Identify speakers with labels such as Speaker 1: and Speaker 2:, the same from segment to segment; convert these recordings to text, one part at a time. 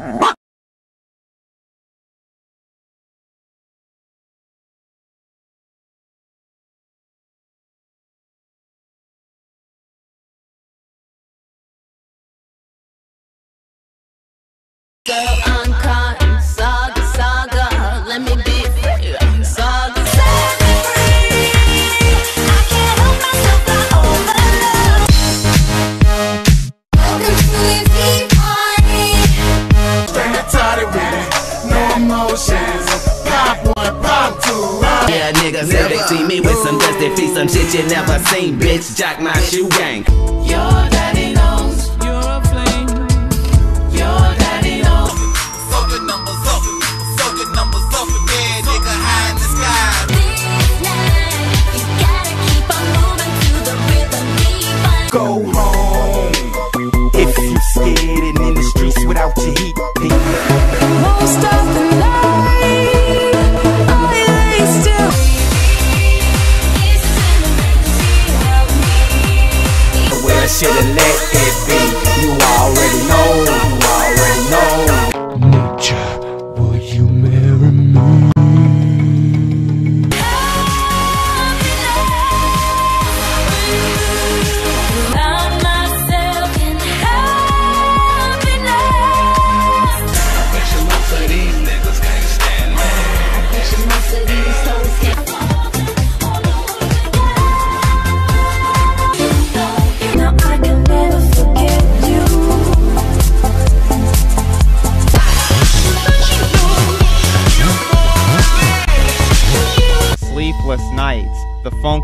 Speaker 1: あっ shit you never seen, bitch. Jock My Shoe Game.
Speaker 2: Your daddy.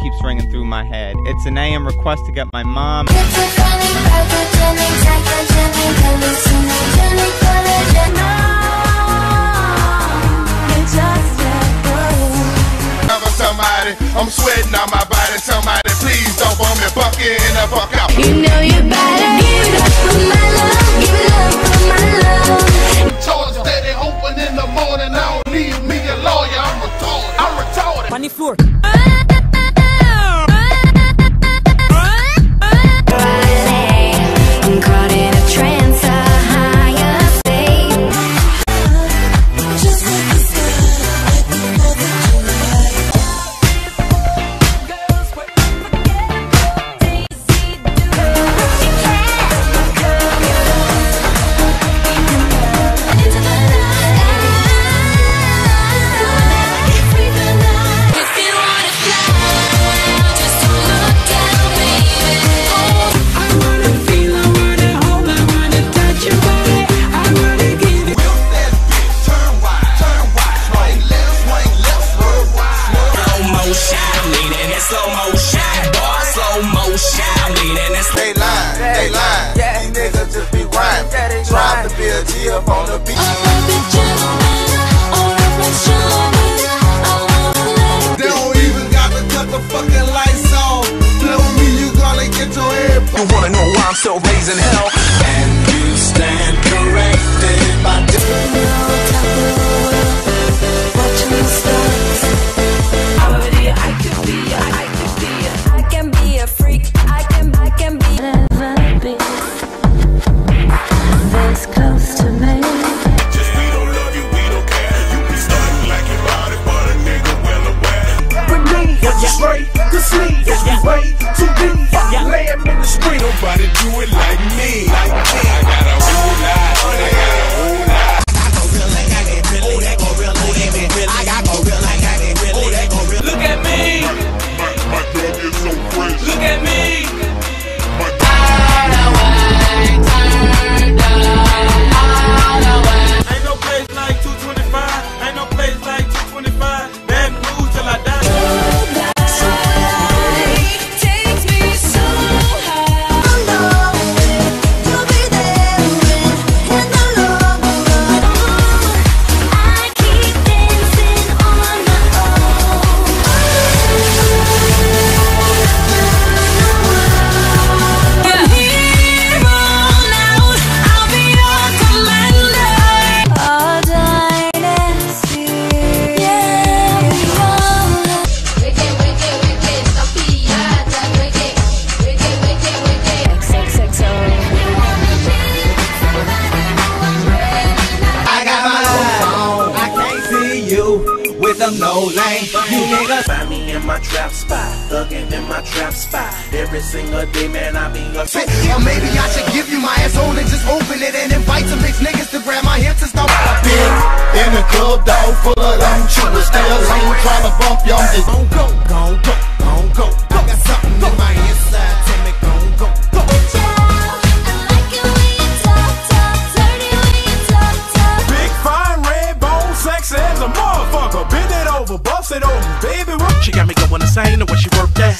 Speaker 3: keeps ringing through my head. It's an AM request to get my mom.
Speaker 4: I'm sweating on my body. Somebody, please don't bump me, in the fuck out.
Speaker 2: You know
Speaker 4: you're bad. in
Speaker 1: slow motion, boy, slow motion. I'm leaning and
Speaker 5: They lying, they lying. These niggas just be rhyming, Drive the bill, up on the
Speaker 2: beach.
Speaker 5: They don't even gotta the fucking lights on. Blow me, you gonna get your head.
Speaker 6: You wanna know why I'm still raising hell?
Speaker 5: And you stand corrected by
Speaker 2: doing. every single day, man, I be upset.
Speaker 7: Or maybe I should give you my asshole and just open it and invite some bitch niggas to grab my hips and start popping.
Speaker 4: In the club, dog, full of them chewers, still ain't trying to bump y'all. Just
Speaker 7: gon' go, gon' go, gon' go. I got something in my inside, tell me gon' go. go.
Speaker 2: Sex as a motherfucker, bend it over, bust it over, baby. She got me going insane the way she worked that.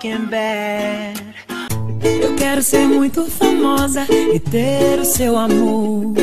Speaker 8: so fucking bad. Eu quero ser muito famosa e ter o seu amor.